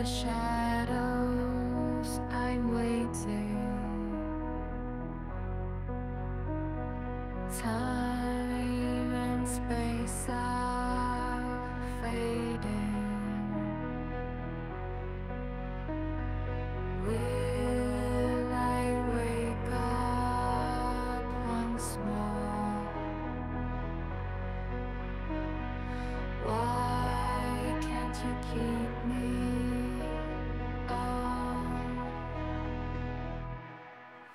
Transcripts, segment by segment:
the shadows, I'm waiting. Time and space are fading. Will I wake up once more? Why can't you keep me?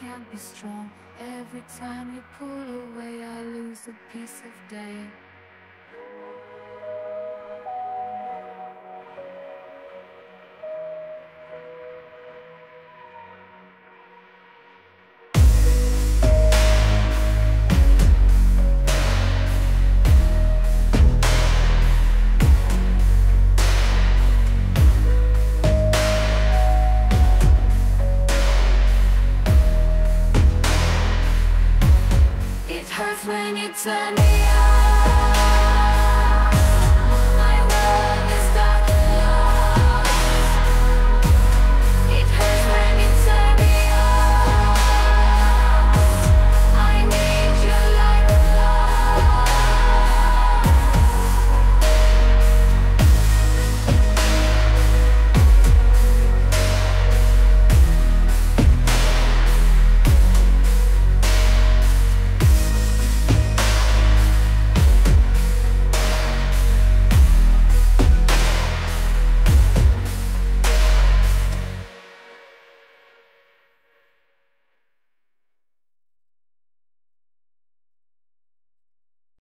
can't be strong. Every time you pull away I lose a piece of day. It's a neon